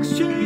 next year.